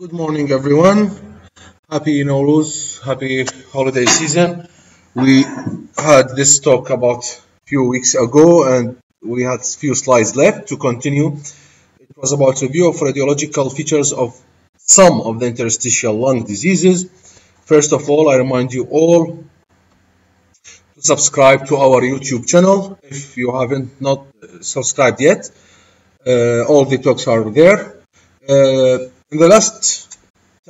Good morning, everyone. Happy Nowruz, happy holiday season. We had this talk about a few weeks ago, and we had a few slides left to continue. It was about review of radiological features of some of the interstitial lung diseases. First of all, I remind you all to subscribe to our YouTube channel if you haven't not subscribed yet. Uh, all the talks are there. Uh, in the last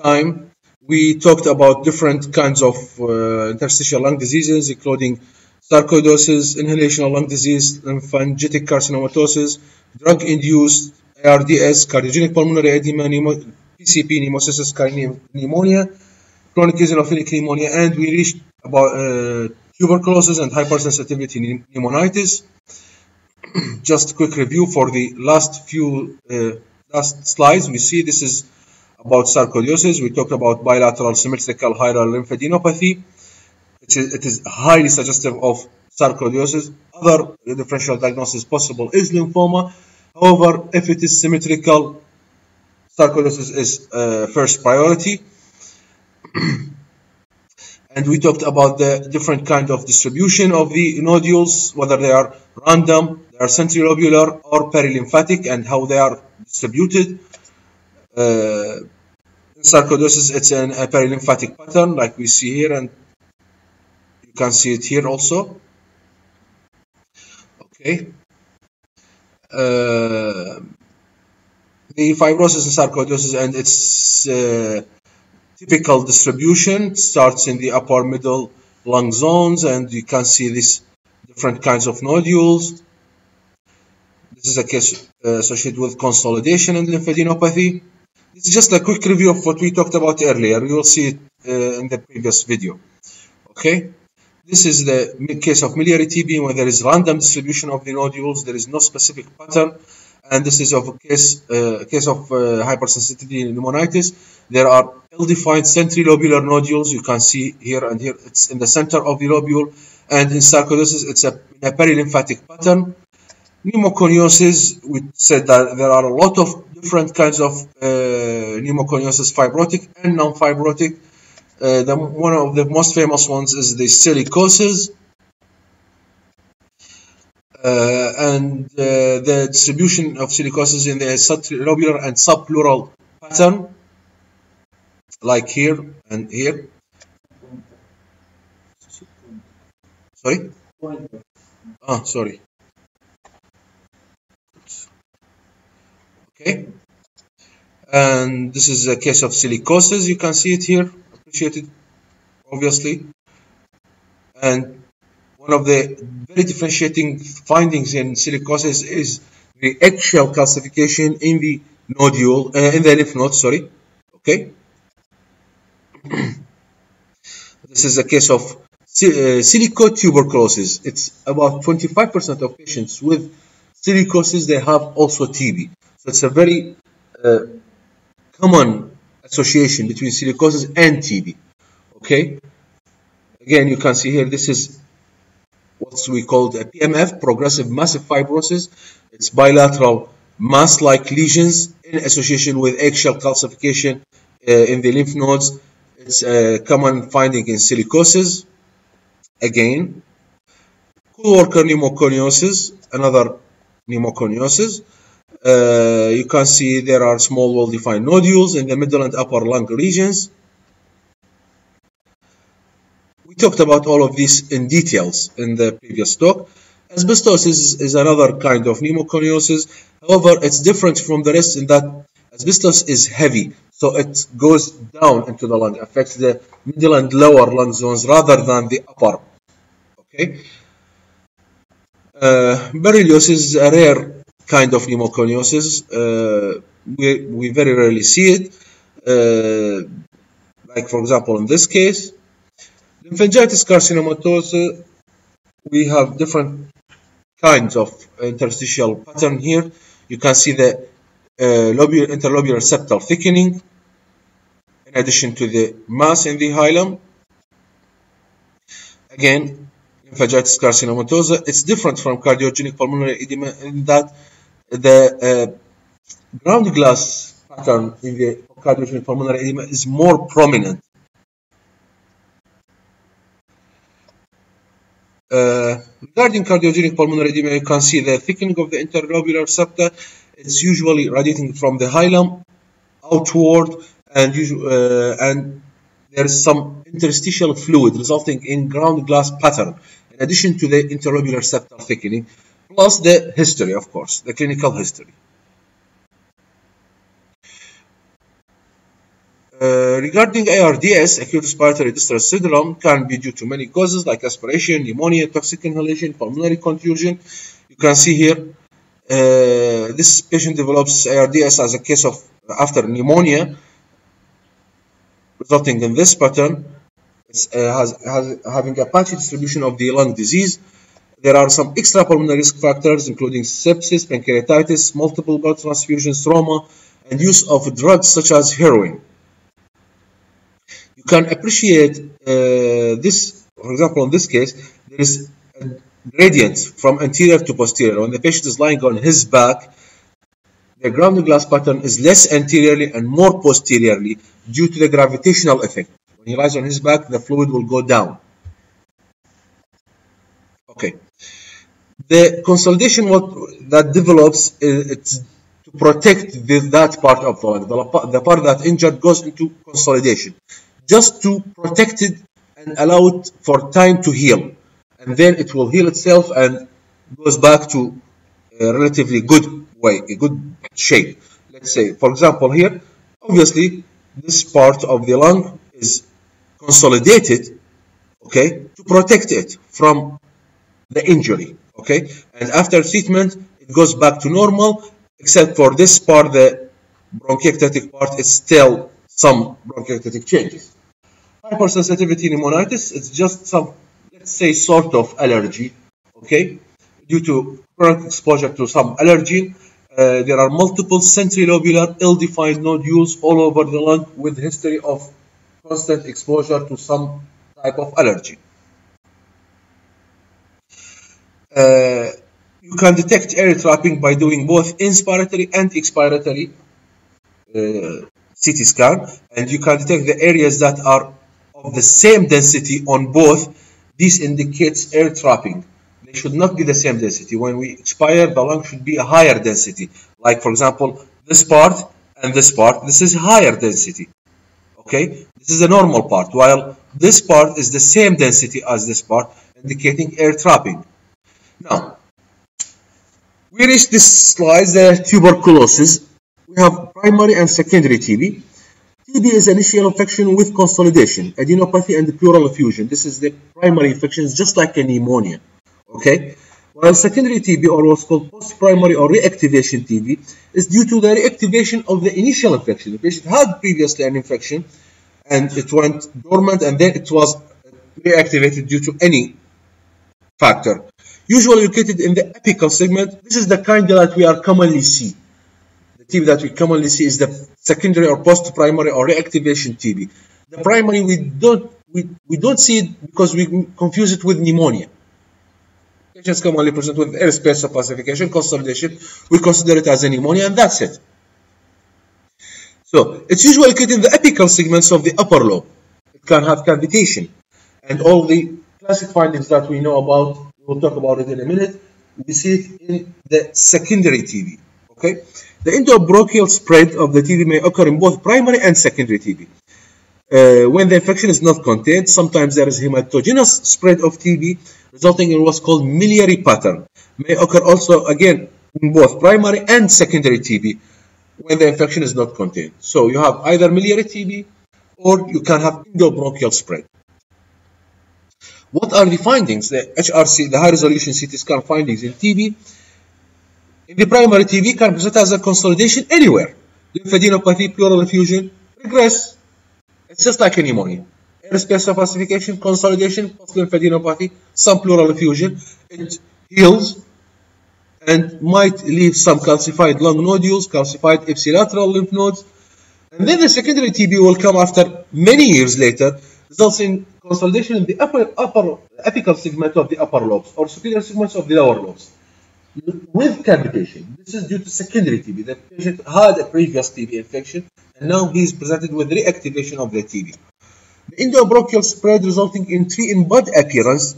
time, we talked about different kinds of uh, interstitial lung diseases, including sarcoidosis, inhalational lung disease, lymphangitic carcinomatosis, drug-induced ARDS, cardiogenic pulmonary edema, pneumo- PCP, pneumocystis pneumonia, chronic eosinophilic pneumonia, and we reached about uh, tuberculosis and hypersensitivity pneumonitis. Just a quick review for the last few uh, last slides. We see this is about sarcoidosis. We talked about bilateral symmetrical hilar lymphadenopathy. It is, it is highly suggestive of sarcoidosis. Other differential diagnosis possible is lymphoma. However, if it is symmetrical, sarcoidosis is uh, first priority. and we talked about the different kind of distribution of the nodules, whether they are random, they are centrilobular or perilymphatic, and how they are distributed. Uh, in sarcoidosis, it's an, perilymphatic pattern, like we see here, and you can see it here also. Okay. Uh, the fibrosis in sarcoidosis and its uh, typical distribution starts in the upper middle lung zones, and you can see these different kinds of nodules. This is a case uh, associated with consolidation and lymphadenopathy. This is just a quick review of what we talked about earlier. You will see it uh, in the previous video. Okay. This is the case of miliary TB where there is random distribution of the nodules. There is no specific pattern. And this is of a case, uh, case of uh, hypersensitivity pneumonitis. There are ill-defined centrilobular nodules. You can see here and here. It's in the center of the lobule. And in sarcoidosis, it's a, a perilymphatic pattern. Pneumoconiosis, we said that there are a lot of different kinds of uh, pneumoconiosis, fibrotic and non-fibrotic. Uh, the, one of the most famous ones is the silicosis. Uh, and uh, the distribution of silicosis in the sublobular and subpleural pattern, like here and here. Sorry? Ah, sorry. Okay. And this is a case of silicosis. You can see it here, appreciated, obviously. And one of the very differentiating findings in silicosis is the eggshell calcification in the nodule, uh, in the lymph node, sorry. Okay. this is a case of uh, silicotuberculosis. It's about 25% of patients with silicosis, they have also TB. So it's a very uh, common association between silicosis and TB. Okay. Again, you can see here, this is what we call a PMF, progressive massive fibrosis. It's bilateral mass-like lesions in association with eggshell calcification uh, in the lymph nodes. It's a common finding in silicosis. Again, coal worker pneumoconiosis, another pneumoconiosis. Uh, you can see there are small well-defined nodules in the middle and upper lung regions. We talked about all of this in details in the previous talk. Asbestosis is another kind of pneumoconiosis. However, it's different from the rest in that asbestos is heavy, so it goes down into the lung, affects the middle and lower lung zones rather than the upper. Okay. Uh, berylliosis is a rare kind of pneumoconiosis. Uh, we, we very rarely see it. Uh, like, for example, in this case, lymphangitis carcinomatosis, we have different kinds of interstitial pattern here. You can see the uh, lobular, interlobular septal thickening in addition to the mass in the hilum. Again, lymphangitis carcinomatosa, it's different from cardiogenic pulmonary edema in that the uh, ground glass pattern in the cardiogenic pulmonary edema is more prominent. Uh, regarding cardiogenic pulmonary edema, you can see the thickening of the interlobular septa. It's usually radiating from the hilum outward, and uh, and there is some interstitial fluid resulting in ground glass pattern, in addition to the interlobular septal thickening, plus the history, of course, the clinical history. Uh, regarding ARDS, acute respiratory distress syndrome can be due to many causes like aspiration, pneumonia, toxic inhalation, pulmonary contusion. You can see here, uh, this patient develops ARDS as a case of after pneumonia, resulting in this pattern. It's, uh, has, has, having a patchy distribution of the lung disease. There are some extra pulmonary risk factors, including sepsis, pancreatitis, multiple blood transfusions, trauma, and use of drugs such as heroin you can appreciate uh, this, for example, in this case, there is a gradient from anterior to posterior. When the patient is lying on his back, the ground glass pattern is less anteriorly and more posteriorly due to the gravitational effect. When he lies on his back, the fluid will go down. Okay. The consolidation what that develops is it's to protect that part of uh, the lung. The, the part that injured goes into consolidation just to protect it and allow it for time to heal. And then it will heal itself and goes back to a relatively good way, a good shape. Let's say, for example, here, obviously, this part of the lung is consolidated, okay, to protect it from the injury, okay. And after treatment, it goes back to normal, except for this part, the bronchiectatic part is still some bronchiectatic changes. Hypersensitivity pneumonitis, it's just some, let's say, sort of allergy, okay, due to chronic exposure to some allergen. Uh, there are multiple centrilobular ill-defined nodules all over the lung with history of constant exposure to some type of allergy. Uh, you can detect air trapping by doing both inspiratory and expiratory uh, CT scan, and you can detect the areas that are of the same density on both. This indicates air trapping. They should not be the same density. When we expire, the lung should be a higher density. Like, for example, this part and this part, this is higher density. Okay, this is the normal part, while this part is the same density as this part, indicating air trapping. Now, we reach this slide, the tuberculosis. We have primary and secondary TB. TB is initial infection with consolidation, adenopathy, and pleural effusion. This is the primary infection, just like a pneumonia. Okay? While secondary TB, or what's called post-primary or reactivation TB, is due to the reactivation of the initial infection. The patient had previously an infection, and it went dormant, and then it was reactivated due to any factor. Usually located in the apical segment, this is the kind that we are commonly see. The TB that we commonly see is the secondary or post-primary or reactivation TB. The primary we don't we, we don't see it because we confuse it with pneumonia. Patients commonly present with airspace opacification, consolidation. We consider it as a pneumonia, and that's it. So it's usually located in the apical segments of the upper lobe. It can have cavitation, and all the classic findings that we know about, we'll talk about it in a minute. We see it in the secondary TB. Okay. The endobronchial spread of the TB may occur in both primary and secondary TB. Uh, when the infection is not contained, sometimes there is hematogenous spread of TB, resulting in what's called miliary pattern. May occur also, again, in both primary and secondary TB when the infection is not contained. So you have either miliary TB or you can have endobronchial spread. What are the findings? The HRC, the high resolution CT scan findings in TB in the primary TB can present as a consolidation anywhere. Lymphadenopathy, pleural effusion, regress. It's just like a pneumonia. Airspace opacification, consolidation, post-lymphadenopathy, some pleural effusion. It heals and might leave some calcified lung nodules, calcified ipsilateral lymph nodes. And then the secondary TB will come after many years later, results in consolidation in the upper, upper apical segment of the upper lobes or superior segments of the lower lobes. with cavitation. This is due to secondary TB. The patient had a previous TB infection and now he is presented with reactivation of the TB. The endobronchial spread resulting in tree in bud appearance.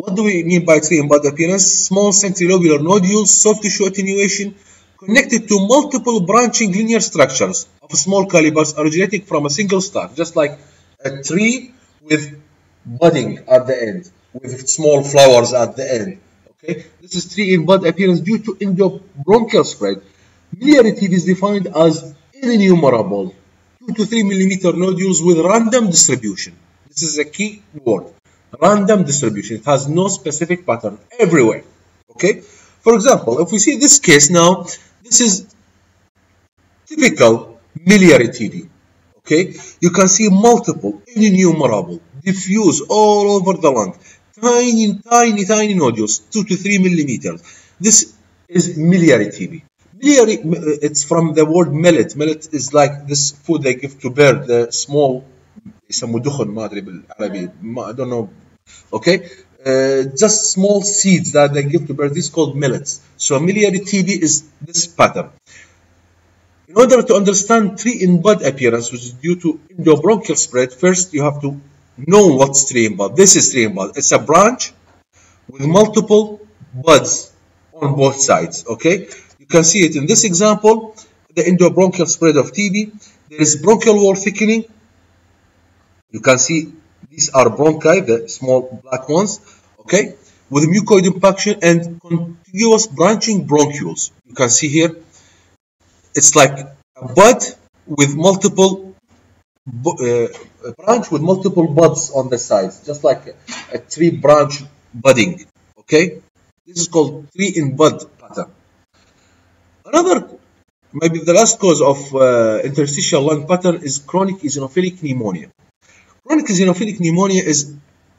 What do we mean by tree in bud appearance? Small centrilobular nodules, soft tissue attenuation, connected to multiple branching linear structures of small calibers originating from a single stalk, just like a tree with budding at the end, with small flowers at the end. Okay, this is tree in bud appearance due to endobronchial spread. Miliary TB is defined as innumerable 2 to 3 millimeter nodules with random distribution. This is a key word. Random distribution. It has no specific pattern everywhere. Okay. For example, if we see this case now, this is typical miliary TB Okay. You can see multiple, innumerable, diffuse all over the lung. Tiny, tiny, tiny nodules, 2 to 3 millimeters. This is miliary TB. Miliary, it's from the word millet. Millet is like this food they give to bird, the small يسموه دخن ما ادري بالعربي I don't know okay uh, just small seeds that they give to birds this is called millets so miliary TB is this pattern in order to understand tree in bud appearance which is due to endobronchial spread first you have to know what's tree in bud this is tree in bud it's a branch with multiple buds on both sides okay? You can see it in this example the endobronchial spread of TB there is bronchial wall thickening. You can see these are bronchi, the small black ones, okay, with mucoid impaction and contiguous branching bronchioles. You can see here, it's like a bud with multiple uh, branch with multiple buds on the sides, just like a, a tree branch budding. Okay, this is called tree in bud pattern. Another, maybe the last cause of uh, interstitial lung pattern is chronic eosinophilic pneumonia. Chronic eosinophilic pneumonia is,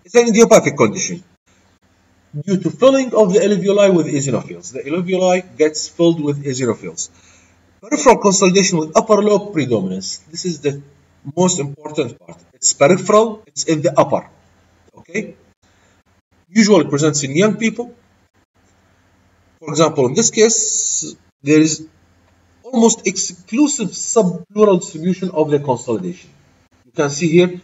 is an idiopathic condition due to filling of the alveoli with eosinophils. The alveoli gets filled with eosinophils. Peripheral consolidation with upper lobe predominance. This is the most important part. It's peripheral, it's in the upper. Okay? Usually presents in young people. For example, in this case, there is almost exclusive subpleural distribution of the consolidation. You can see here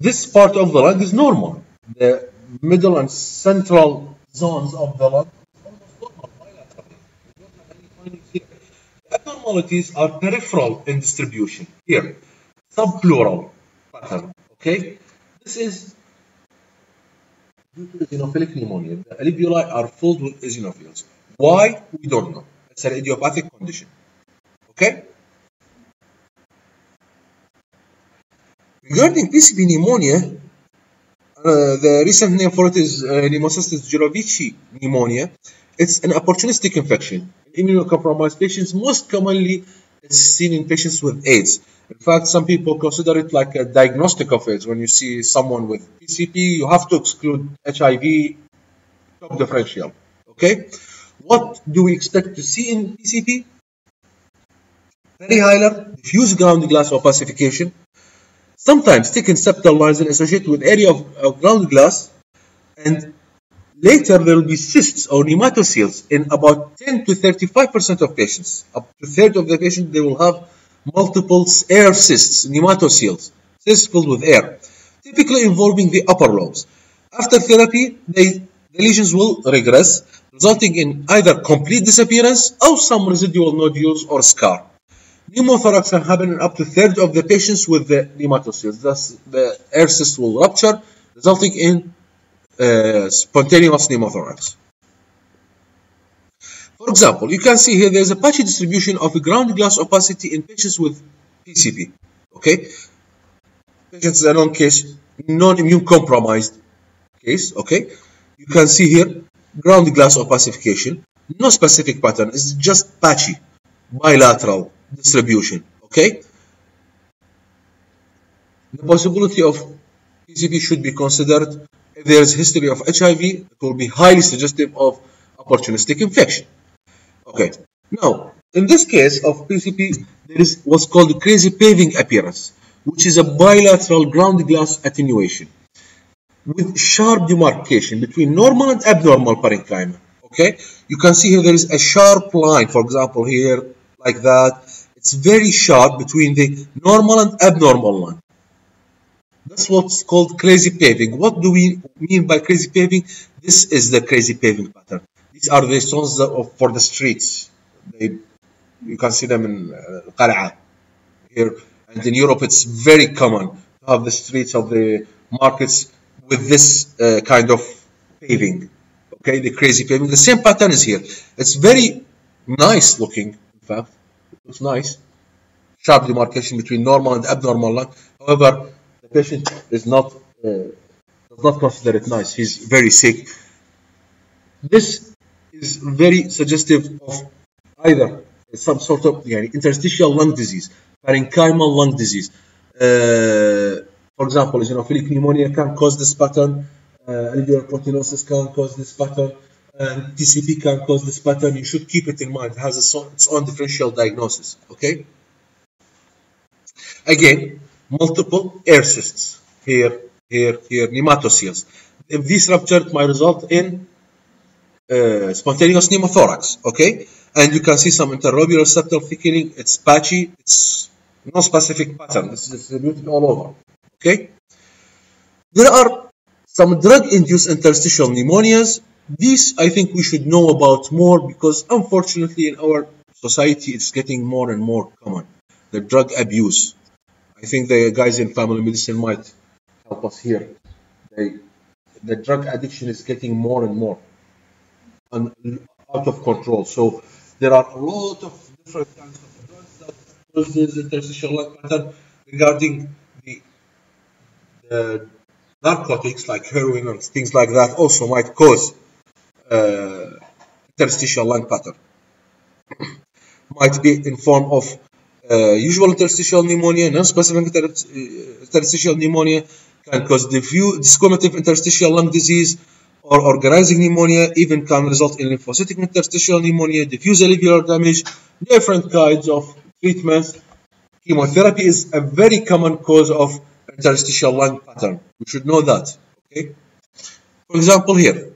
this part of the lung is normal. The middle and central zones of the lung the abnormalities are peripheral in distribution. Here, subpleural pattern. Okay, this is due to eosinophilic pneumonia. The alveoli are filled with eosinophils. Why? We don't know. It's an idiopathic condition. Okay. Regarding PCP pneumonia, uh, the recent name for it is uh, Pneumocystis pneumonia. It's an opportunistic infection. Immunocompromised patients, most commonly seen in patients with AIDS. In fact, some people consider it like a diagnostic of AIDS. When you see someone with PCP, you have to exclude HIV top differential. Okay? What do we expect to see in PCP? Perihilar, diffuse ground glass opacification, Sometimes thickened septal lines are associated with area of, of ground glass and later there will be cysts or pneumatoceles in about 10 to 35% of patients. Up to third of the patients they will have multiple air cysts, pneumatoceles, cysts filled with air, typically involving the upper lobes. After therapy, they, the lesions will regress, resulting in either complete disappearance or some residual nodules or scar. Pneumothorax can happen in up to third of the patients with the pneumatoceles. Thus, the air cyst will rupture, resulting in uh, spontaneous pneumothorax. For example, you can see here there is a patchy distribution of ground glass opacity in patients with PCP. Okay, patients in a non-case, non-immune compromised case. Okay, you can see here ground glass opacification, no specific pattern. It's just patchy, bilateral distribution. Okay. The possibility of PCP should be considered if there is history of HIV. It will be highly suggestive of opportunistic infection. Okay. Now, in this case of PCP, there is what's called crazy paving appearance, which is a bilateral ground glass attenuation. with sharp demarcation between normal and abnormal parenchyma. Okay, you can see here there is a sharp line, for example, here like that. It's very sharp between the normal and abnormal line. That's what's called crazy paving. What do we mean by crazy paving? This is the crazy paving pattern. These are the stones for the streets. They, you can see them in uh, here. And in Europe, it's very common to have the streets of the markets with this uh, kind of paving. Okay, the crazy paving. The same pattern is here. It's very nice looking, in fact. It looks nice. Sharp demarcation between normal and abnormal line. However, patient is not uh, does not consider it nice. He's very sick. This is very suggestive of either some sort of yani, interstitial lung disease, parenchymal lung disease. Uh, for example, eosinophilic pneumonia can cause this pattern, uh, alveolar proteinosis can cause this pattern, and PCP can cause this pattern. You should keep it in mind. It has its own differential diagnosis. Okay. Again, multiple air cysts here, here, here, pneumatoceles. If these ruptured, might result in uh, spontaneous pneumothorax. Okay, and you can see some interlobular septal thickening. It's patchy. It's no specific pattern. It's distributed all over. Okay, there are some drug-induced interstitial pneumonias. These I think we should know about more because unfortunately in our society it's getting more and more common. The drug abuse. I think the guys in family medicine might help us here. They, the drug addiction is getting more and more and out of control. So there are a lot of different kinds of drugs that cause this interstitial lung pattern regarding the, the narcotics like heroin and things like that also might cause uh, interstitial lung pattern. might be in form of Uh, usual interstitial pneumonia, non-specific inter interstitial pneumonia can cause diffuse discriminative interstitial lung disease, or organizing pneumonia even can result in lymphocytic interstitial pneumonia, diffuse alveolar damage, different kinds of treatments. Chemotherapy is a very common cause of interstitial lung pattern. We should know that. Okay. For example, here,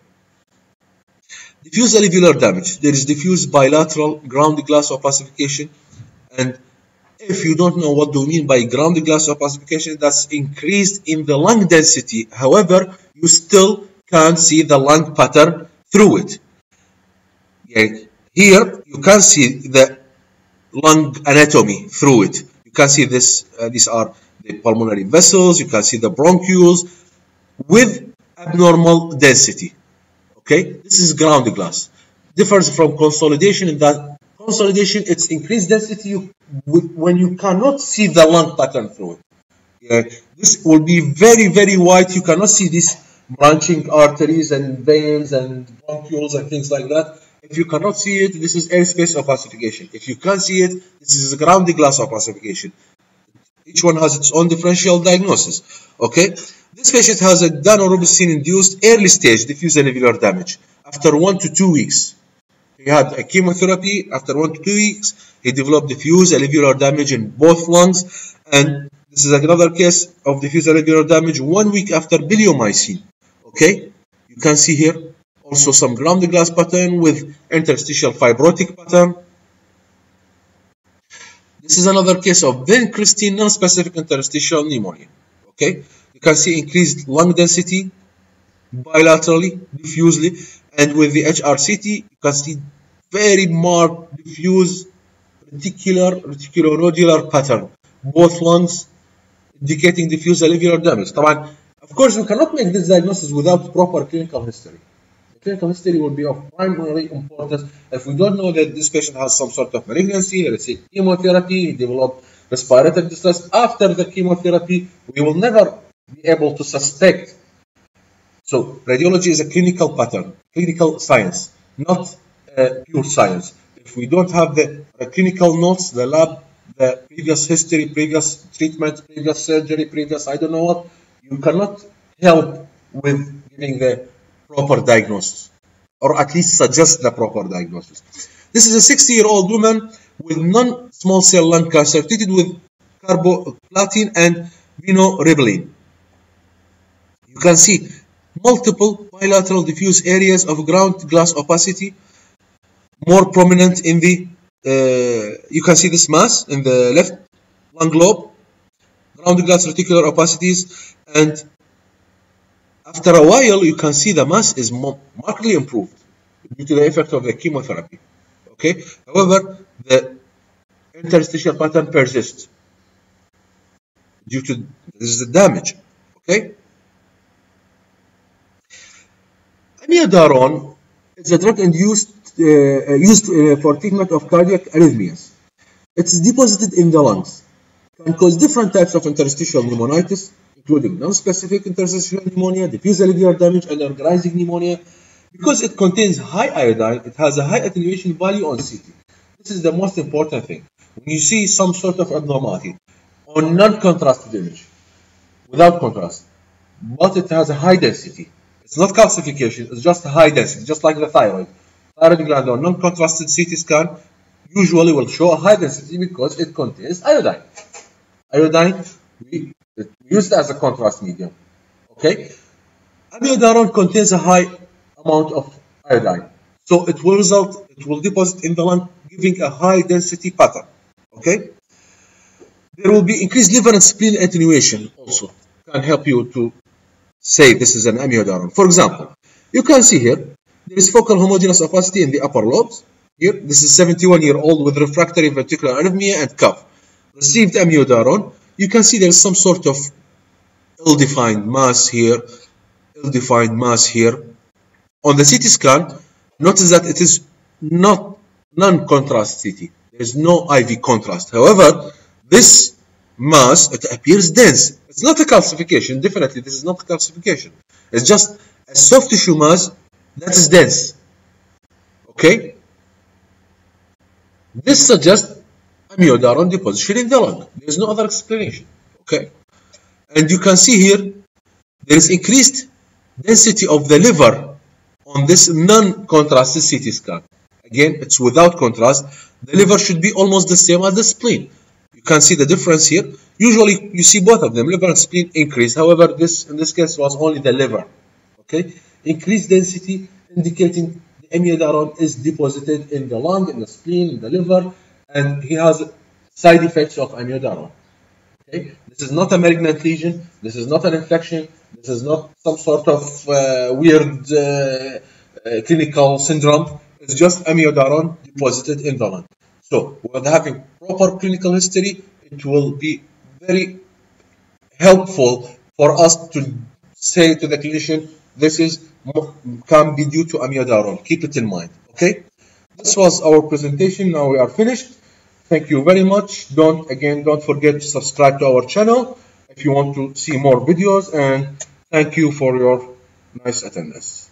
diffuse alveolar damage. There is diffuse bilateral ground glass opacification, and if you don't know what do you mean by ground glass opacification, that's increased in the lung density. However, you still can't see the lung pattern through it. Here you can see the lung anatomy through it. You can see this. Uh, these are the pulmonary vessels. You can see the bronchioles with abnormal density. Okay, this is ground glass. Differs from consolidation in that consolidation it's increased density you, when you cannot see the lung pattern through it. This will be very very white. You cannot see these branching arteries and veins and bronchioles and things like that. If you cannot see it, this is airspace opacification. If you can see it, this is ground glass opacification. Each one has its own differential diagnosis. Okay, this patient has a daunorubicin-induced early stage diffuse alveolar damage. After one to two weeks, he had a chemotherapy. After one to two weeks, he developed diffuse alveolar damage in both lungs, and this is another case of diffuse alveolar damage one week after bleomycin. Okay, you can see here also some ground glass pattern with interstitial fibrotic pattern. This is another case of vincristine non-specific interstitial pneumonia. Okay, you can see increased lung density bilaterally, diffusely, and with the HRCT, you can see very marked diffuse reticular reticulonodular pattern, both lungs indicating diffuse alveolar damage. طبعا of course, we cannot make this diagnosis without proper clinical history. The clinical history will be of primary importance. If we don't know that this patient has some sort of malignancy, let's say chemotherapy, he developed respiratory distress after the chemotherapy, we will never be able to suspect. so radiology is a clinical pattern, clinical science, not uh, pure science. If we don't have the clinical notes, the lab, the previous history, previous treatment, previous surgery, previous I don't know what, you cannot help with giving the proper diagnosis or at least suggest the proper diagnosis. This is a 60 year old woman with non small cell lung cancer treated with carboplatin and vinorelbine. You can see multiple bilateral diffuse areas of ground glass opacity more prominent in the uh, you can see this mass in the left lung lobe ground glass reticular opacities and after a while you can see the mass is markedly improved due to the effect of the chemotherapy okay? However the interstitial pattern persists due to this is the damage okay amiodarone is a drug induced uh, uh, used uh, for treatment of cardiac arrhythmias. It's deposited in the lungs. Can cause different types of interstitial pneumonitis including non-specific interstitial pneumonia diffuse alveolar damage and organizing pneumonia. Because it contains high iodine it has a high attenuation value on CT this is the most important thing. When you see some sort of abnormality on non-contrasted image without contrast, but it has a high density. It's not calcification, it's just high density, just like the thyroid. Thyroid gland on non-contrasted CT scan usually will show a high density because it contains iodine. Iodine, we, we use it as a contrast medium. Okay? Amiodarone contains a high amount of iodine. So it will result, it will deposit in the lung, giving a high density pattern. Okay? There will be increased liver and spleen attenuation also. Can help you to say this is an amiodarone. For example, you can see here, there is focal homogeneous opacity in the upper lobes. Here, this is 71 year old with refractory ventricular arrhythmia and cough. Received amiodarone. You can see there is some sort of ill-defined mass here, ill-defined mass here. On the CT scan, notice that it is not non-contrast CT. There is no IV contrast. However, this mass, it appears dense. It's not a calcification. Definitely, this is not a calcification. It's just a soft tissue mass that is dense. Okay? This suggests amiodarone deposition in the lung. There is no other explanation. Okay? And you can see here, there is increased density of the liver on this non-contrasted CT scan. Again, it's without contrast. The liver should be almost the same as the spleen. Can see the difference here. Usually, you see both of them, liver and spleen increase. However, this in this case was only the liver. Okay, increased density indicating the amiodarone is deposited in the lung, in the spleen, in the liver, and he has side effects of amiodarone. Okay, this is not a malignant lesion. This is not an infection. This is not some sort of uh, weird uh, uh, clinical syndrome. It's just amiodarone deposited in the lung. So, with having proper clinical history, it will be very helpful for us to say to the clinician, this is can be due to amiodarone. Keep it in mind. Okay. This was our presentation. Now we are finished. Thank you very much. Don't again don't forget to subscribe to our channel if you want to see more videos and thank you for your nice attendance.